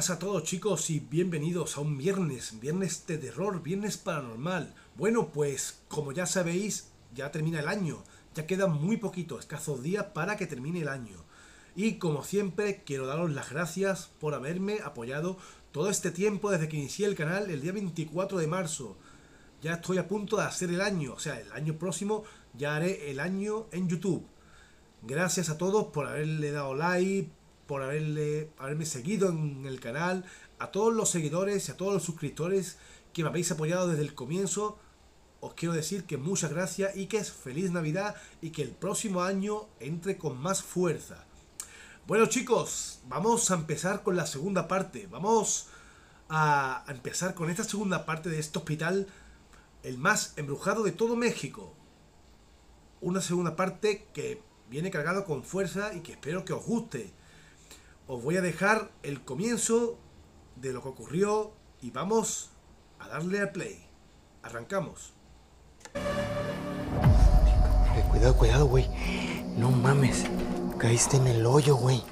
buenas a todos chicos y bienvenidos a un viernes, viernes de terror, viernes paranormal. Bueno, pues como ya sabéis, ya termina el año, ya quedan muy poquitos, escasos días para que termine el año. Y como siempre, quiero daros las gracias por haberme apoyado todo este tiempo desde que inicié el canal el día 24 de marzo. Ya estoy a punto de hacer el año, o sea, el año próximo ya haré el año en YouTube. Gracias a todos por haberle dado like, por haberme seguido en el canal, a todos los seguidores y a todos los suscriptores que me habéis apoyado desde el comienzo. Os quiero decir que muchas gracias y que es feliz Navidad y que el próximo año entre con más fuerza. Bueno chicos, vamos a empezar con la segunda parte. Vamos a empezar con esta segunda parte de este hospital, el más embrujado de todo México. Una segunda parte que viene cargado con fuerza y que espero que os guste. Os voy a dejar el comienzo de lo que ocurrió y vamos a darle al play. Arrancamos. Eh, cuidado, cuidado, güey. No mames. Caíste en el hoyo, güey.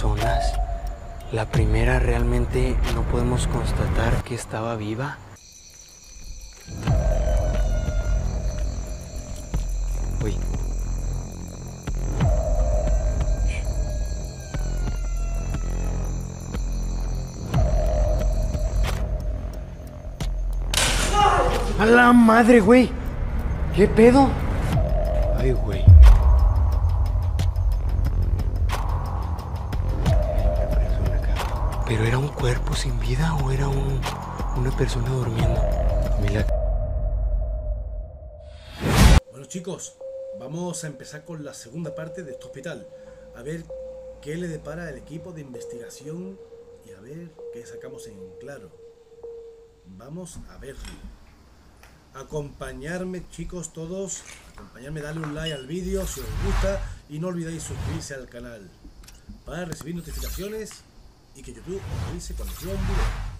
Personas. La primera realmente no podemos constatar que estaba viva. Uy. ¡A la madre, güey! ¿Qué pedo? Ay, güey. ¿Pero era un cuerpo sin vida o era un, una persona durmiendo? Mira, Bueno chicos, vamos a empezar con la segunda parte de este hospital. A ver qué le depara el equipo de investigación y a ver qué sacamos en claro. Vamos a verlo. Acompañarme chicos todos, acompañarme, darle un like al vídeo si os gusta y no olvidéis suscribirse al canal para recibir notificaciones y que YouTube avise cuando suba un video.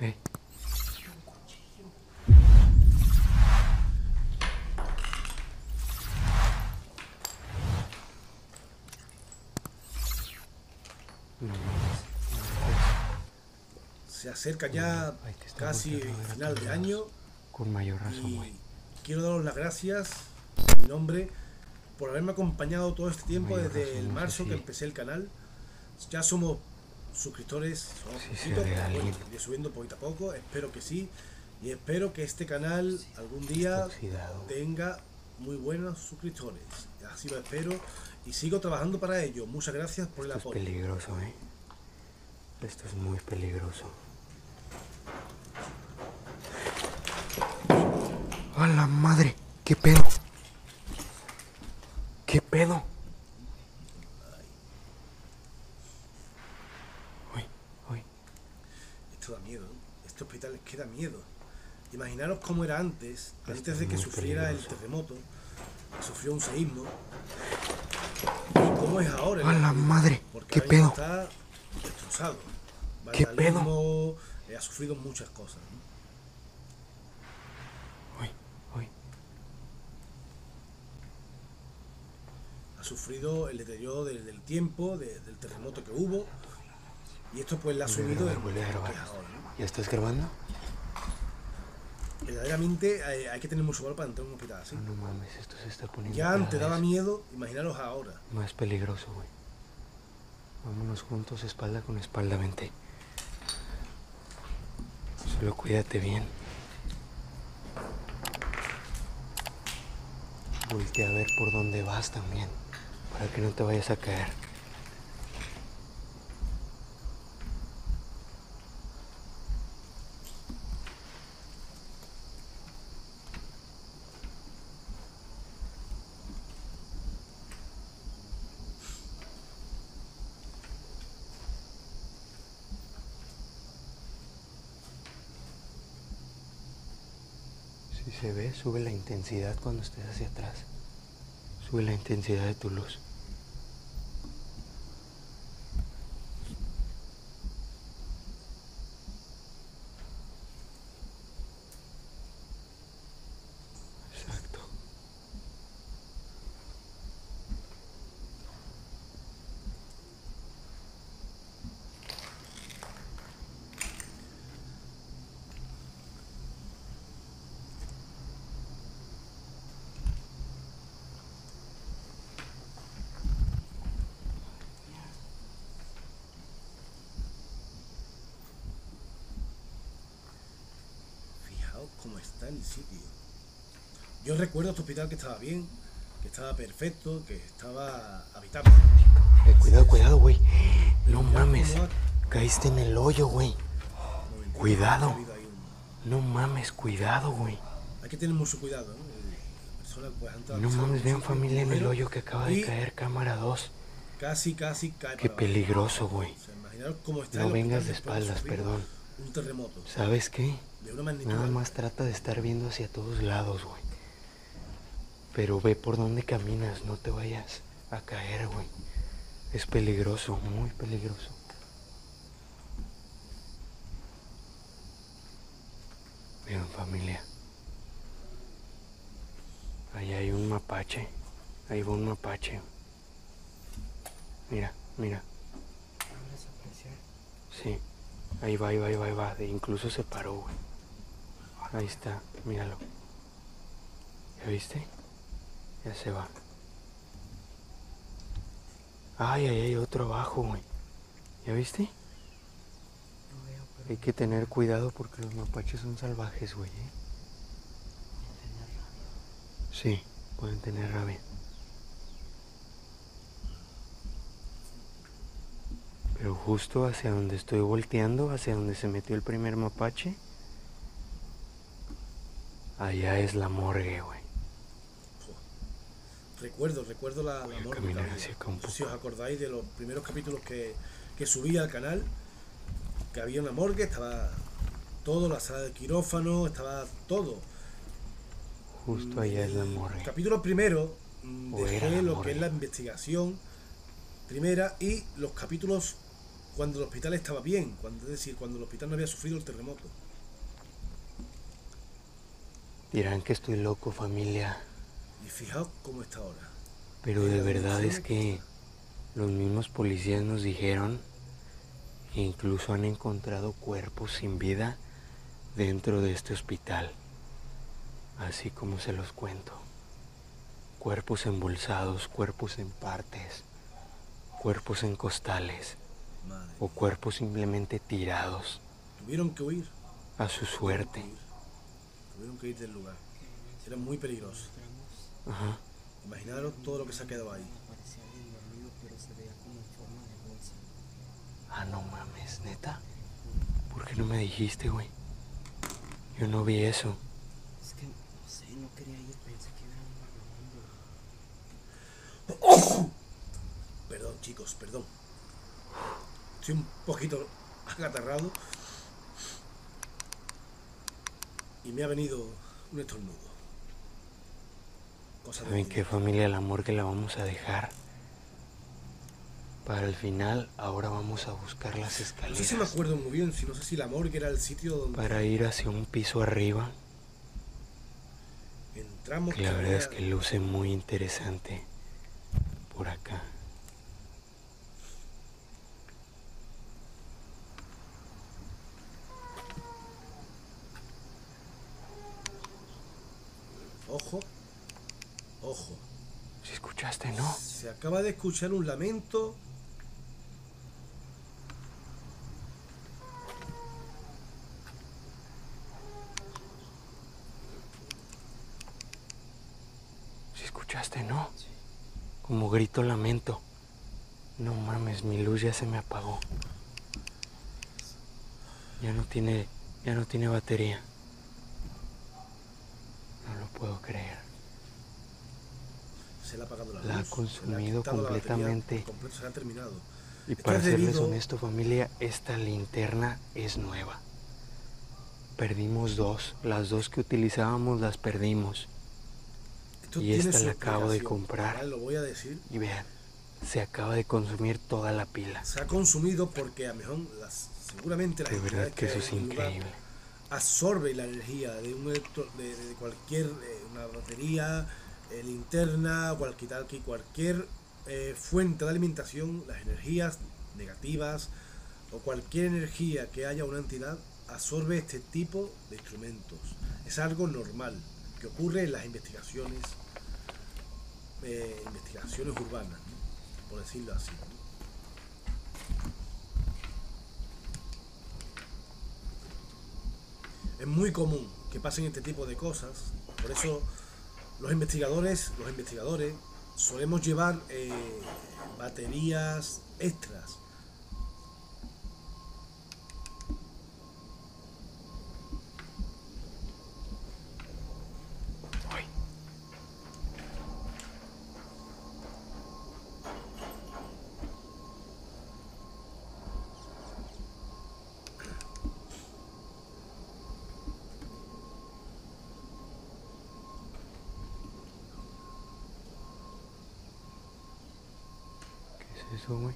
eh. Se acerca ya casi final de año Con mayor razón, quiero daros las gracias en mi nombre por haberme acompañado todo este tiempo desde el marzo que empecé el canal. Ya somos suscriptores, somos Sí, poquitos, pero bueno, subiendo poquito a poco, espero que sí. Y espero que este canal algún día tenga muy buenos suscriptores. Así lo espero y sigo trabajando para ello. Muchas gracias por el Esto es peligroso, ¿eh? Esto es muy peligroso. ¡A la madre! ¿Qué pedo? ¿Qué pedo? Uy, uy. Esto da miedo, ¿no? Este hospital es que da miedo. Imaginaros cómo era antes, Esto antes es de que sufriera el terremoto, que sufrió un seísmo. ¿Y cómo es ahora? ¡A la madre! Porque ¿Qué pedo? Está destrozado. ¿Qué pedo? Eh, ha sufrido muchas cosas. ¿no? Uy, uy. Ha sufrido el deterioro del, del tiempo, de- del terremoto que hubo. Y esto pues le ha Vuelve a subido grabar, en vuelve a lo que grabar. es ahora, ¿no? ¿Ya estás grabando? Verdaderamente hay que tener mucho valor para entrar en un hospital así. No mames, esto se está poniendo Ya antes daba miedo, imaginaros ahora. Más peligroso, güey. Vámonos juntos, espalda con espalda, vente. Solo cuídate bien. Voltea a ver por dónde vas también, para que no te vayas a caer. Si se ve, sube la intensidad cuando estés hacia atrás. Sube la intensidad de tu luz. Exacto. Fijaos cómo está el sitio. Yo recuerdo este hospital que estaba bien, que estaba perfecto, que estaba habitable. Eh, cuidado, cuidado, güey. No mames. Caíste en el hoyo, güey. no Cuidado. No mames, cuidado, güey. Hay que tener mucho cuidado, ¿no? Eh, personas pues han No atravesado mames, vean familia en el hoyo que acaba de caer cámara 2. Casi, casi cae Qué peligroso, güey. O sea, No vengas de espaldas, perdón. Un terremoto. ¿Sabes qué? De una magnitud. Nada más trata de estar viendo hacia todos lados, güey. Pero ve por dónde caminas, no te vayas a caer, güey. Es peligroso, muy peligroso. Vean familia. Ahí hay un mapache. Ahí va un mapache. Mira, mira. Sí. Ahí va, ahí va, ahí va, ahí va. Incluso se paró, güey. Ahí está, míralo. ¿Ya viste? Ya se va. Ay, ay, hay otro abajo, güey. ¿Ya viste? Hay que tener cuidado porque los mapaches son salvajes, güey. ¿eh? Sí, pueden tener rabia. Pero justo hacia donde estoy volteando, hacia donde se metió el primer mapache, allá es la morgue, güey. Recuerdo, recuerdo la, la si os acordáis de los primeros capítulos que, que subí al canal, que había una morgue, estaba todo, la sala de quirófano, estaba todo. Justo allá es la morgue. Capítulo primero mm, dejé lo morgue. que es la investigación primera y los capítulos cuando el hospital estaba bien, cuando, es decir, cuando el hospital no había sufrido el terremoto. Dirán que estoy loco, familia. Y fijaos cómo está ahora. Pero de verdad es que los mismos policías nos dijeron que incluso han encontrado cuerpos sin vida dentro de este hospital. Así como se los cuento. Cuerpos embolsados, cuerpos en partes, cuerpos en costales Madre. o cuerpos simplemente tirados Tuvieron que huir. a su suerte. Tuvieron que ir del lugar. Era muy peligroso. Ajá. Imaginaros todo lo que se ha quedado ahí. Parecía alguien dormido, pero se veía como en forma de bolsa. Ah, no mames, neta. ¿Por qué no me dijiste, güey? Yo no vi eso. Es que, no sé, no quería ir, pensé que era un vagabundo. Perdón, chicos, perdón. Estoy un poquito acatarrado. Y me ha venido un estornudo. ¿Saben qué familia? La morgue la vamos a dejar. Para el final, ahora vamos a buscar las No sé escaleras. si me acuerdo muy bien, si no sé si la morgue era el sitio donde Para ir hacia un piso arriba. entramos. Que la verdad es que luce muy interesante por acá. Ojo, ojo. Si escuchaste, ¿no? Se acaba de escuchar un lamento. Si escuchaste, ¿no? Como grito lamento. No mames, mi luz ya se me apagó. Ya no tiene, ya no tiene batería. No lo puedo creer. Se le ha apagado la, La ha luz, se le consumido quitado la batería completamente. por completo, se ha terminado. Y Esto para es serles debido- honesto, familia, esta linterna es nueva. Perdimos dos. Las dos que utilizábamos las perdimos. Esto Y esta la acabo de comprar. Lo voy a decir. Y vean, se acaba de consumir toda la pila. Se ha consumido porque a mejor las, seguramente las De verdad que eso es increíble. absorbe la energía de un electro- de, de cualquier eh, una batería, linterna, cualquier, cualquier eh, fuente de alimentación, las energías negativas o cualquier energía que haya una entidad absorbe este tipo de instrumentos. Es algo normal que ocurre en las investigaciones, eh, investigaciones urbanas, ¿no? por decirlo así. es muy común que pasen este tipo de cosas. Por eso los investigadores, los investigadores solemos llevar eh, baterías extras. Es eso, güey?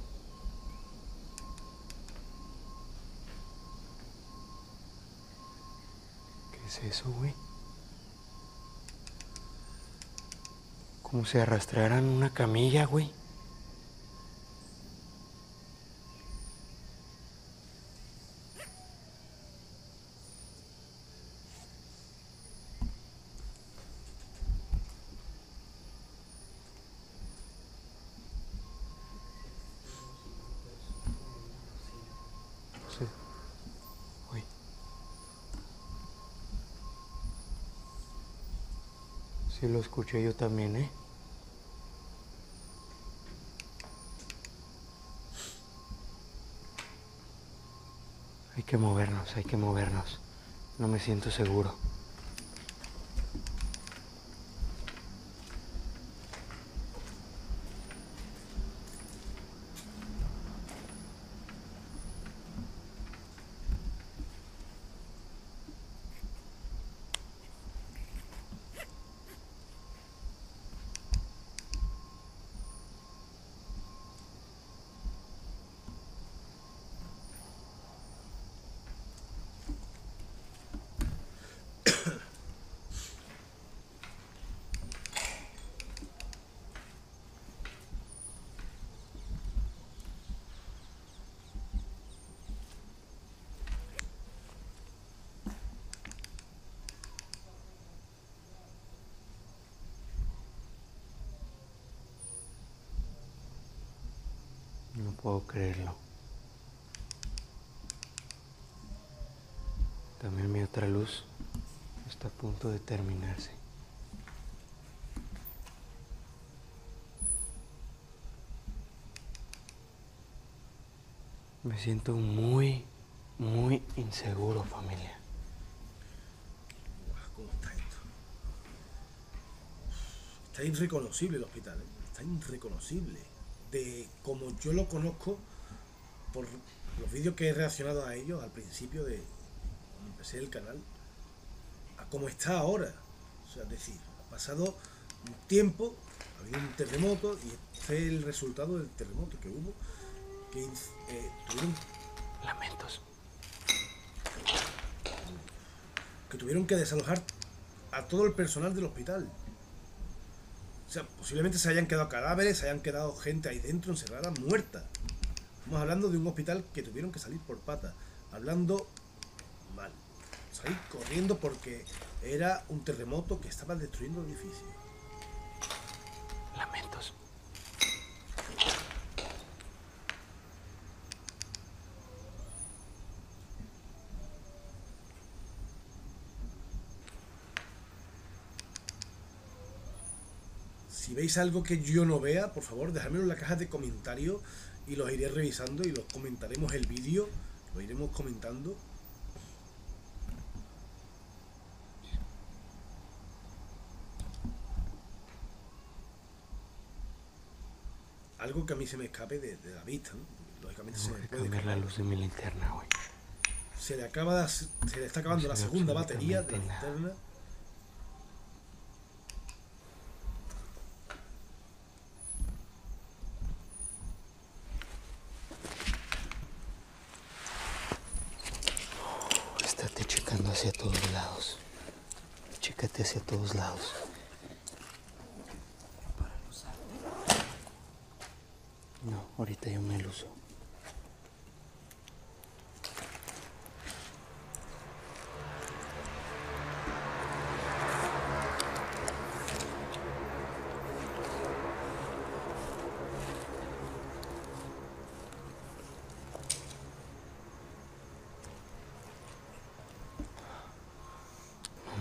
¿Qué es eso, güey? Como si arrastraran una camilla, güey. Sí. Uy. Sí lo escuché yo también, ¿eh? Hay que movernos, hay que movernos. No me siento seguro. No puedo creerlo. También mi otra luz está a punto de terminarse. Me siento muy, muy inseguro, familia. Guau, ¿Cómo está esto? Está irreconocible el hospital, ¿eh? está irreconocible. De como yo lo conozco por los vídeos que he reaccionado a ellos al principio de cuando empecé el canal, a cómo está ahora. O sea, es decir, ha pasado un tiempo, ha habido un terremoto y este es el resultado del terremoto que hubo, que eh, tuvieron Lamentos. que tuvieron que desalojar a todo el personal del hospital. O sea, posiblemente se hayan quedado cadáveres, se hayan quedado gente ahí dentro encerrada, muerta. Estamos hablando de un hospital que tuvieron que salir por pata, hablando mal. Salir corriendo porque era un terremoto que estaba destruyendo el edificio. Lamentos. Si veis algo que yo no vea, por favor, dejadmelo en la caja de comentarios y los iré revisando y los comentaremos el vídeo. Lo iremos comentando. Algo que a mí se me escape de, de la vista, ¿no? Lógicamente se me puede cambiar la luz de mi linterna, güey. Se le acaba de- se le está acabando No la segunda batería de la linterna. Estate checando hacia todos lados. Chécate hacia todos lados. No, ahorita yo me lo uso.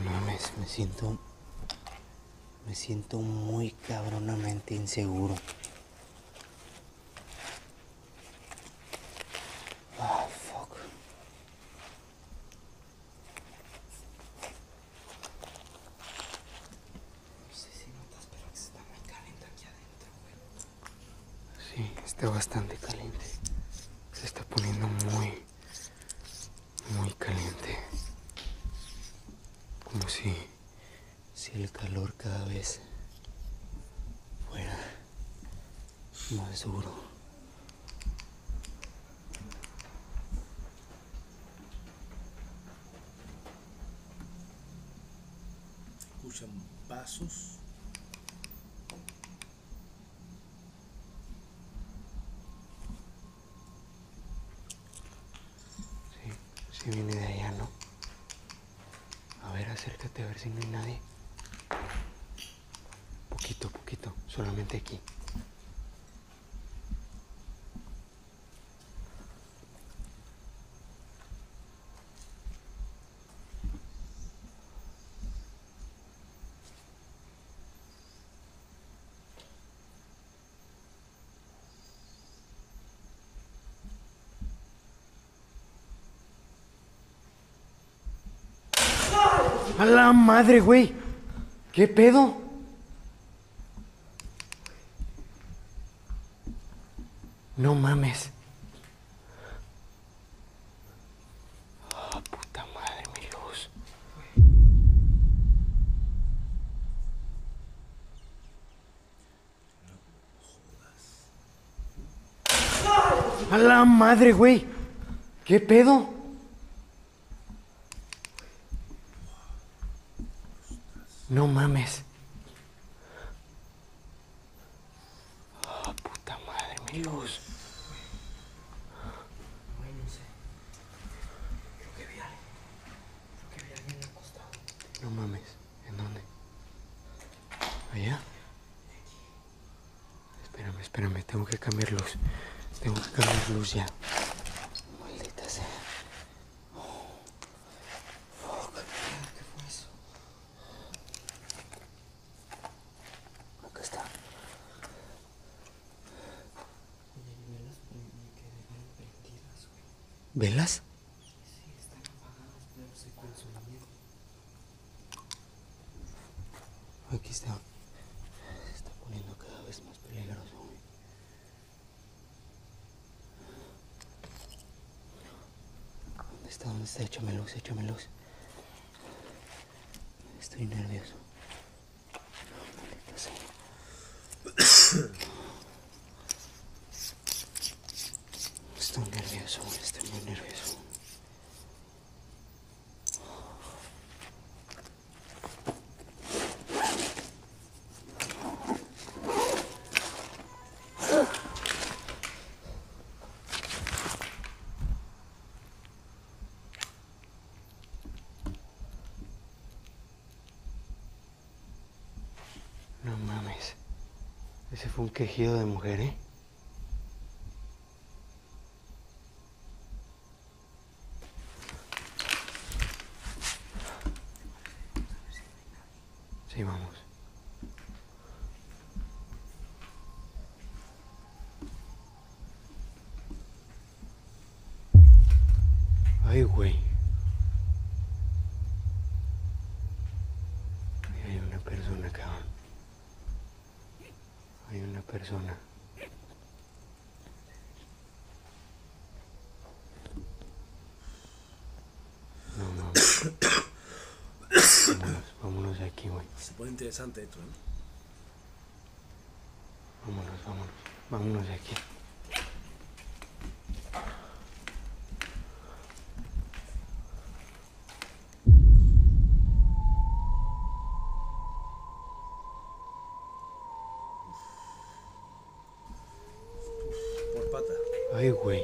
No mames, me siento. Me siento muy cabronamente inseguro. Ah, fuck. No sé si notas, pero que está muy caliente aquí adentro, güey. Sí, está bastante caliente. Se está poniendo muy. Muy caliente. Como si. Si el calor cada vez. fuera. Duro. Escuchan pasos. Sí, sí viene de allá, ¿no? A ver, acércate a ver si no hay nadie. Poquito, poquito, solamente aquí. ¡A la madre, güey! ¿Qué pedo? No mames. Ah, puta madre, mi luz. ¡A la madre, güey! ¿Qué pedo? No mames. Ah, puta madre, mi luz. Güey, no sé. Creo que vi a alguien. Creo que vi a alguien acostado. No mames. ¿En dónde? ¿Allá? Espérame, espérame. Tengo que cambiar luz. Tengo que cambiar luz ya. Maldita sea. ¿Qué fue eso? Acá está. Oye, y velas pre- que dejaron prendidas, güey. ¿Velas? Sí, están apagadas, pero se consumían. Aquí está. Se está poniendo cada vez más peligroso, güey. ¿Dónde está? ¿Dónde está? Échame luz, échame luz. Estoy nervioso. No, maldita sea. Estoy nervioso, güey. Estoy muy nervioso. No mames. Ese un quejido de mujer, ¿eh? Sí, vamos. güey. Ahí hay una persona, cabrón. Hay una persona. No mames. Vámonos, vámonos de aquí, güey. Se pone interesante esto, ¿eh? Vámonos, vámonos. Vámonos de aquí. Por pata. Ay, güey.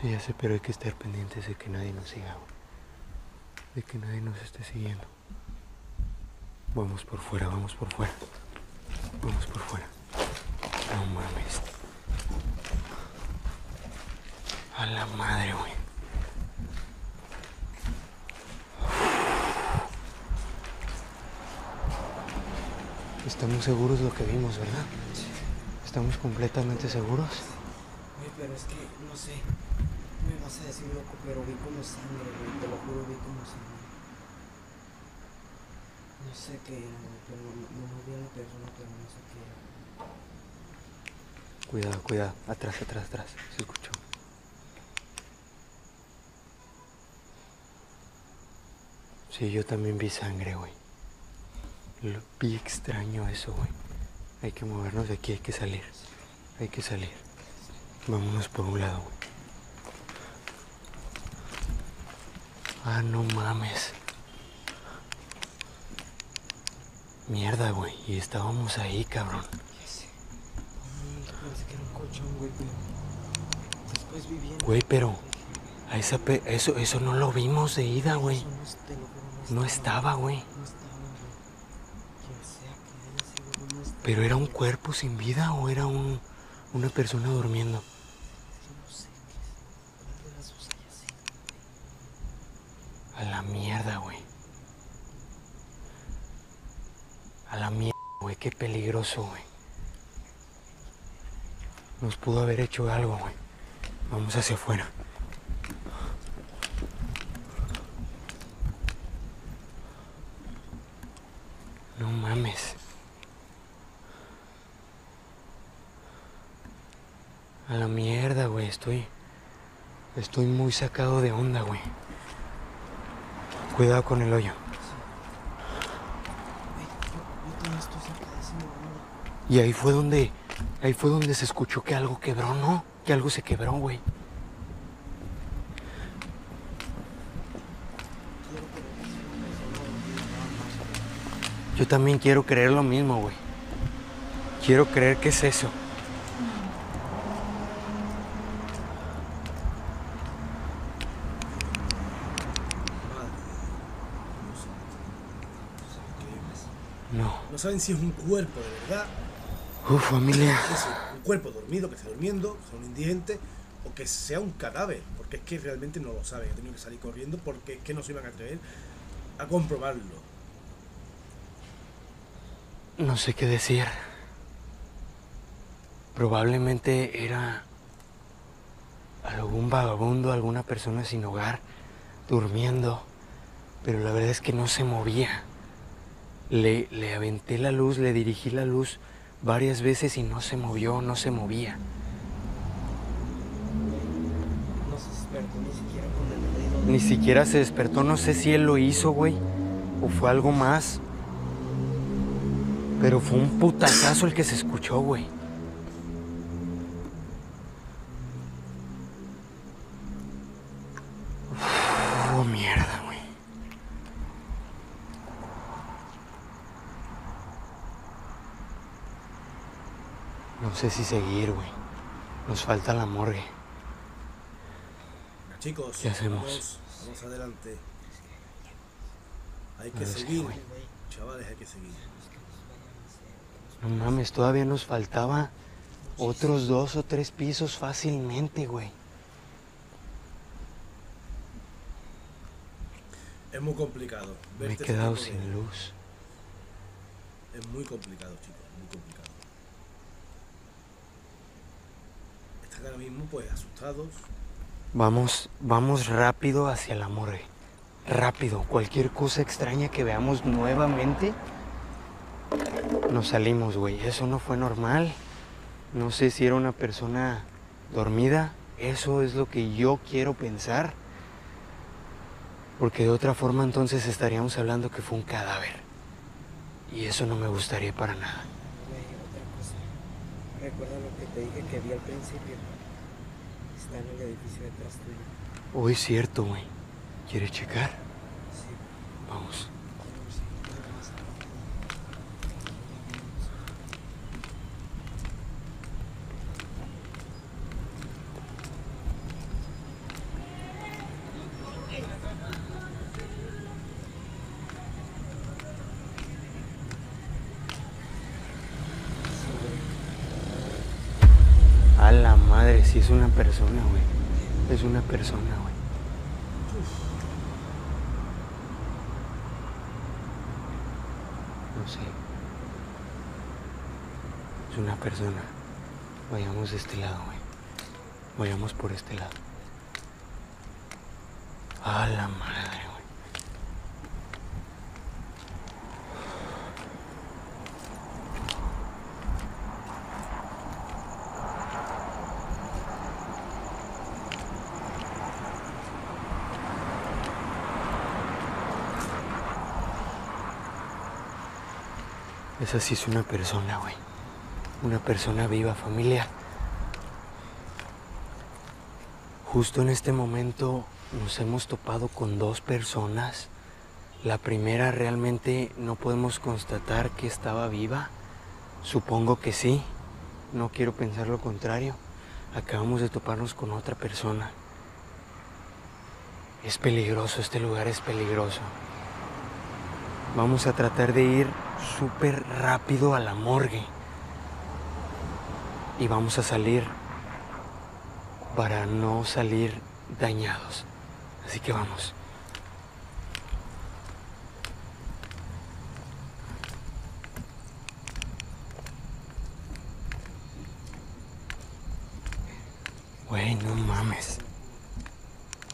Sí, ya sé, pero hay que estar pendientes de que nadie nos siga. De que nadie nos esté siguiendo. Vamos por fuera, vamos por fuera. Vamos por fuera. No mames. A la madre, güey. Estamos seguros de lo que vimos, ¿verdad? Estamos completamente seguros. Güey, pero es que, no sé. Vas decir loco, pero vi como sangre, güey. Te lo juro, vi como sangre. No sé qué era, pero no, no, no vi a la persona, pero no sé qué era. Cuidado, cuidado. Atrás, atrás, atrás. Se escuchó. Sí, yo también vi sangre, güey. Lo vi extraño eso, güey. Hay que movernos de aquí, hay que salir. Hay que salir. Vámonos por un lado, güey. Ah, no mames. Mierda, güey. Y estábamos ahí, cabrón. Mm, Pensé que era un colchón, güey, pero. Después vi bien. Güey, pero a esa pe- eso, eso no lo vimos de ida, güey. No, es- te lo juro, No estaba, güey. No estaba, güey. Quien sea que haya sido, no estaba. Pero era un cuerpo sin vida o era un, una persona durmiendo. Yo no sé qué es. ¿Cuál de las dos haya sido? A la mierda, güey. A la mierda, güey. Nos pudo haber hecho algo, güey. Vamos hacia afuera. No mames. A la mierda, güey. Estoy. Estoy muy sacado de onda, güey. Cuidado con el hoyo. Güey, yo, yo también estoy cerca de ese lugar. Y ahí fue donde. Ahí fue donde se escuchó que algo quebró, ¿no? Que algo se quebró, güey. Yo también quiero creer lo mismo, güey. Quiero creer que es eso. No. No saben si es un cuerpo de verdad Uf, familia. un cuerpo dormido, que esté durmiendo, sea un indigente, o que sea un cadáver, porque es que realmente no lo saben. He tenido que salir corriendo porque es que no se iban a atrever a comprobarlo. No sé qué decir. Probablemente era algún vagabundo, alguna persona sin hogar, durmiendo, pero la verdad es que no se movía. Le, le aventé la luz, le dirigí la luz varias veces y no se movió, no se movía. No se despertó ni siquiera con el ruido. Ni siquiera se despertó, no sé si él lo hizo, güey, o fue algo más. Pero fue un putazazo el que se escuchó, güey. Sé si seguir, güey. Nos falta la morgue. Chicos, ¿Qué hacemos? Vamos, vamos adelante. Hay que seguir. Chavales, hay que seguir. No mames, todavía nos faltaba otros dos o tres pisos fácilmente, güey. Es muy complicado. Me he quedado este tipo sin de- luz. Es muy complicado, chicos, muy complicado. Ahora mismo, pues. Vamos, vamos rápido hacia la morgue. Rápido. Cualquier cosa extraña que veamos nuevamente, nos salimos, güey. Eso no fue normal. No sé si era una persona dormida. Eso es lo que yo quiero pensar. Porque de otra forma entonces estaríamos hablando que fue un cadáver. Y eso no me gustaría para nada. Recuerda lo que te dije que vi al principio. Está en el edificio detrás tuyo. Hoy es cierto, güey. ¿Quieres checar? Sí. Vamos. A la madre, si es una persona, güey. Es una persona, güey. No sé. Es una persona. Vayamos de este lado, güey. Vayamos por este lado. A la madre, güey. Esa sí es una persona, güey. Una persona viva, familia. Justo en este momento nos hemos topado con dos personas. La primera realmente no podemos constatar que estaba viva. Supongo que sí. No quiero pensar lo contrario. Acabamos de toparnos con otra persona. Es peligroso, este lugar es peligroso. Vamos a tratar de ir súper rápido a la morgue. Y vamos a salir para no salir dañados. Así que vamos. Güey, no mames.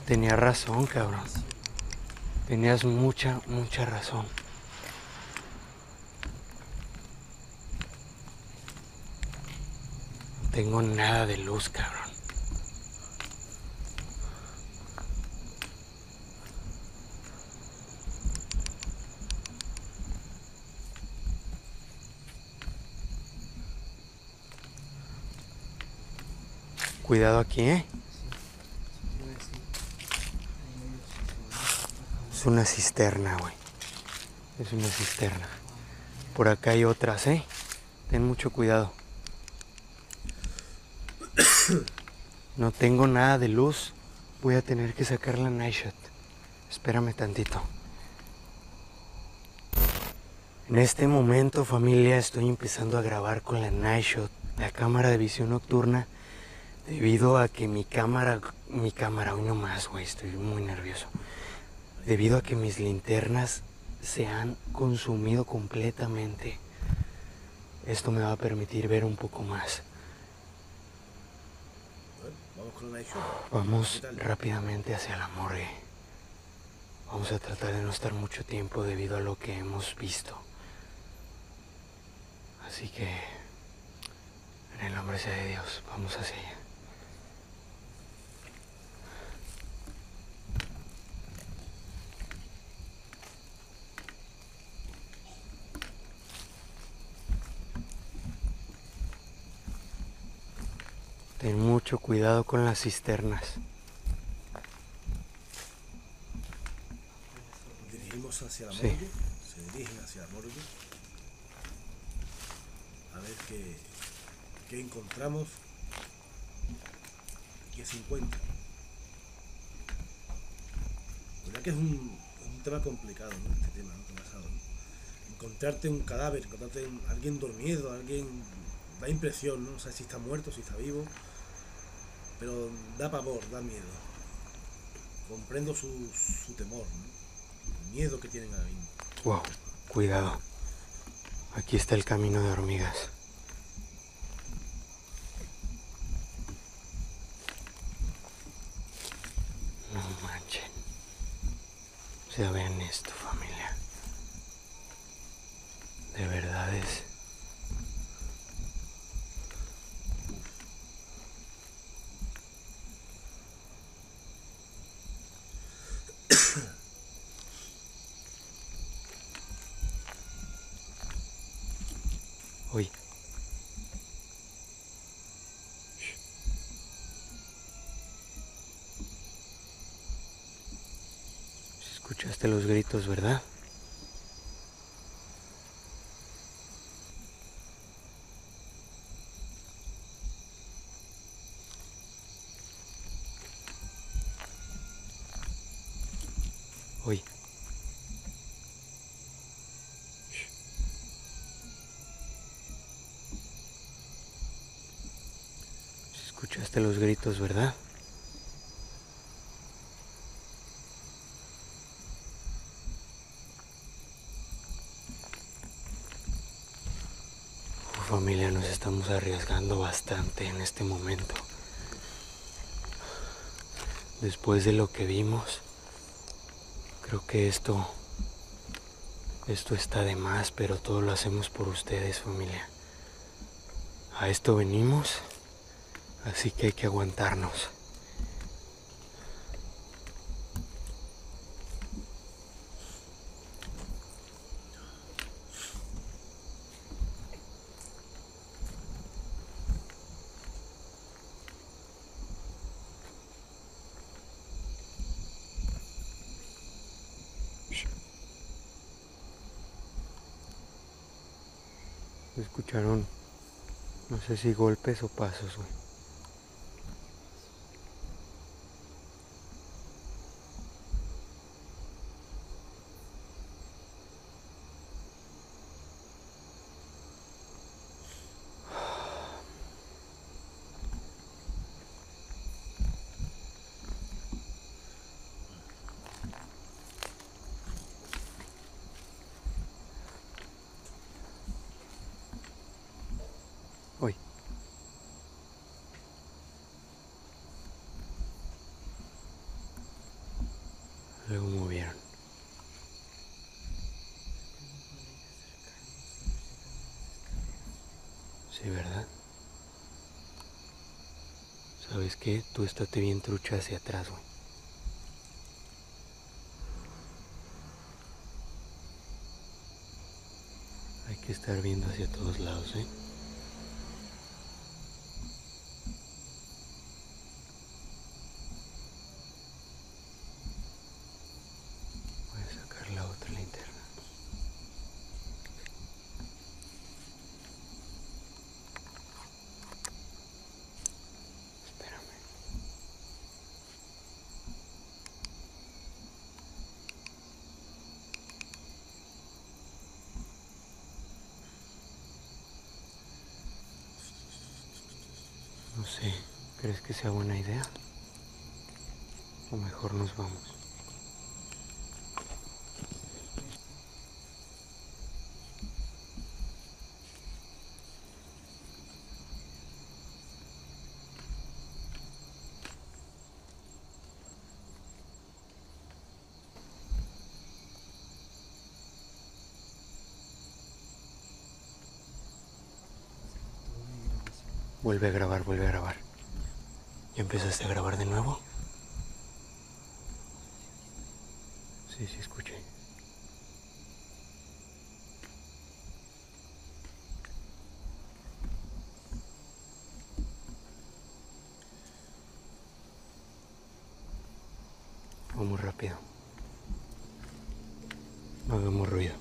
Tenías razón, cabrón. Tenías mucha, mucha razón. Tengo nada de luz, cabrón. Cuidado aquí, ¿eh? Es una cisterna, güey. Es una cisterna. Por acá hay otras, ¿eh? Ten mucho cuidado. No tengo nada de luz. Voy a tener que sacar la night shot. Espérame tantito. En este momento, familia, estoy empezando a grabar con la Night Shot, la cámara de visión nocturna, debido a que mi cámara, mi cámara, hoy no más, güey, estoy muy nervioso. Debido a que mis linternas se han consumido completamente. Esto me va a permitir ver un poco más. Vamos rápidamente hacia la morgue. Vamos a tratar de no estar mucho tiempo debido a lo que hemos visto. Así que, en el nombre sea de Dios, vamos hacia allá. Ten mucho cuidado con las cisternas. Dirigimos hacia la Sí. morgue. Se dirigen hacia la morgue. A ver qué, qué encontramos. ¿Qué se encuentra? Verdad que es un, un tema complicado, ¿no? Este tema, ¿no? Pasado, ¿no? Encontrarte un cadáver, encontrarte alguien dormido, alguien. Da impresión, ¿no? No sabes si está muerto, si está vivo. Pero da pavor, da miedo. Comprendo su, su temor, ¿no? El miedo que tienen ahí. Wow, cuidado. Aquí está el camino de hormigas. No manchen. O sea, vean esto, familia. De verdad es. Uy. Shh. Escuchaste los gritos, ¿verdad? Uy. Escuchaste los gritos, ¿verdad? Familia, nos estamos arriesgando bastante en este momento. Después de lo que vimos, creo que esto, esto está de más, pero todo lo hacemos por ustedes, familia. A esto venimos, así que hay que aguantarnos. Escucharon, no sé si golpes o pasos, güey. Sí, ¿verdad? ¿Sabes qué? Tú estate bien trucha hacia atrás, güey. Hay que estar viendo hacia todos lados, ¿eh? Voy a sacar la otra linterna. Espérame. sé, ¿crees que sea buena idea? O mejor nos vamos. Vuelve a grabar, vuelve a grabar. ¿Ya empezaste a grabar de nuevo? Sí, sí, escuché. Vamos rápido. No hagamos ruido.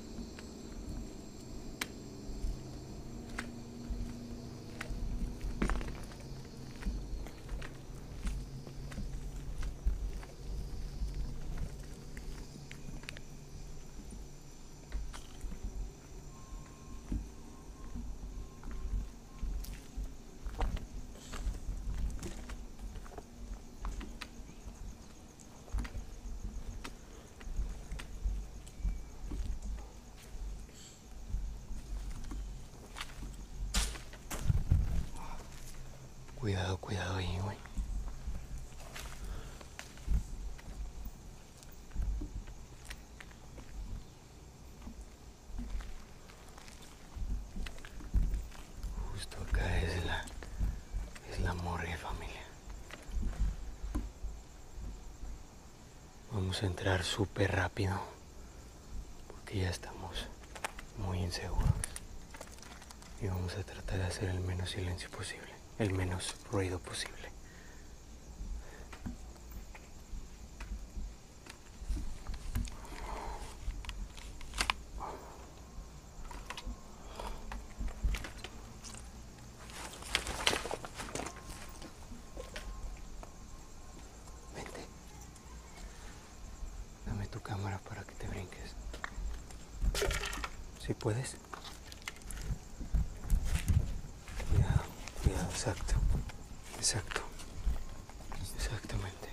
Cuidado, cuidado ahí, güey. Justo acá es la es la morgue, familia. Vamos a entrar súper rápido porque ya estamos muy inseguros. Y vamos a tratar de hacer el menos silencio posible el menos ruido posible. Vente. Dame tu cámara para que te brinques. Si puedes. Cuidado, cuidado, exacto. Exacto. Exactamente.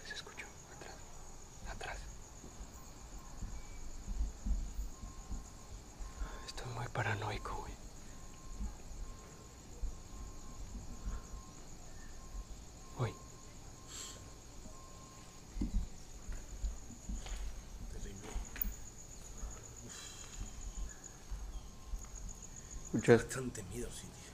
¿Qué se escuchó? Atrás. Atrás. Estoy muy paranoico, güey. Voy. Bastante miedo, sí, tío.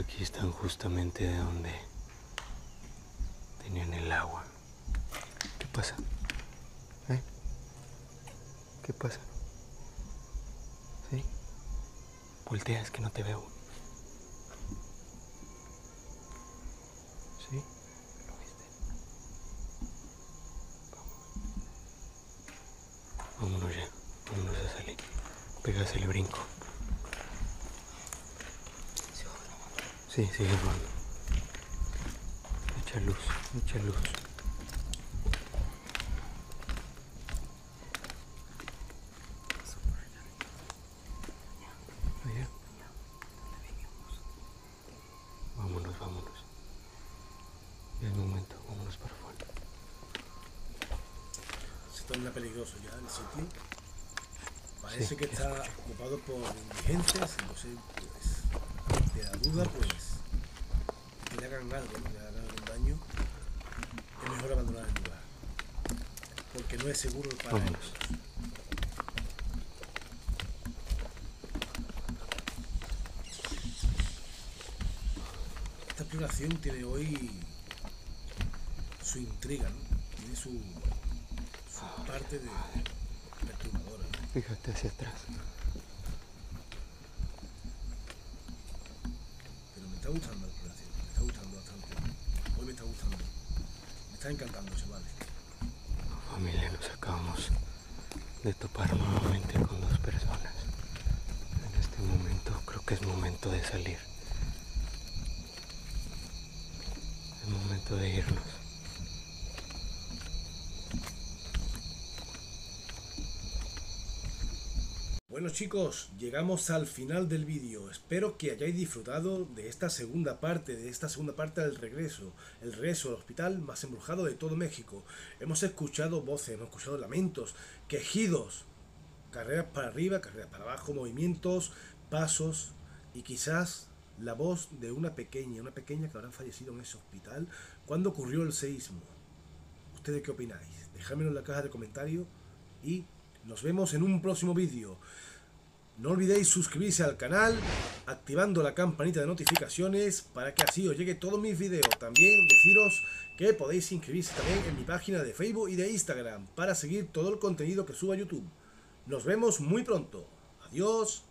Aquí están justamente de donde tenían el agua. ¿Qué pasa? ¿Eh? ¿Qué pasa? ¿Sí? Voltea, es que no te veo. ¿Sí? ¿Lo viste? Vamos. Vámonos ya. Vámonos a salir. Pegas el brinco. Sí, sigue grabando. Echa luz, echa luz. Allá. Vámonos, vámonos. Es momento, vámonos para afuera. Se torna peligroso ya el sitio. Parece Sí, que está ocupado por indigentes, y seguro para Vámonos. Esta exploración tiene hoy su intriga, ¿no? Tiene su, su parte de perturbadora. Fíjate hacia atrás. Pero me está gustando la exploración, me está gustando bastante. Hoy me está gustando. Me está encantando, chavales. De topar nuevamente con dos personas. En este momento creo que es momento de salir. Es momento de irnos. Bueno chicos, llegamos al final del vídeo. Espero que hayáis disfrutado de esta segunda parte, de esta segunda parte del regreso. El regreso al hospital más embrujado de todo México. Hemos escuchado voces, hemos escuchado lamentos, quejidos, carreras para arriba, carreras para abajo, movimientos, pasos y quizás la voz de una pequeña, una pequeña que habrá fallecido en ese hospital cuando ocurrió el seísmo. ¿Ustedes qué opináis? Dejádmelo en la caja de comentarios y nos vemos en un próximo vídeo. No olvidéis suscribirse al canal, activando la campanita de notificaciones para que así os llegue todos mis vídeos. También deciros que podéis inscribirse también en mi página de Facebook y de Instagram para seguir todo el contenido que suba a YouTube. Nos vemos muy pronto. Adiós.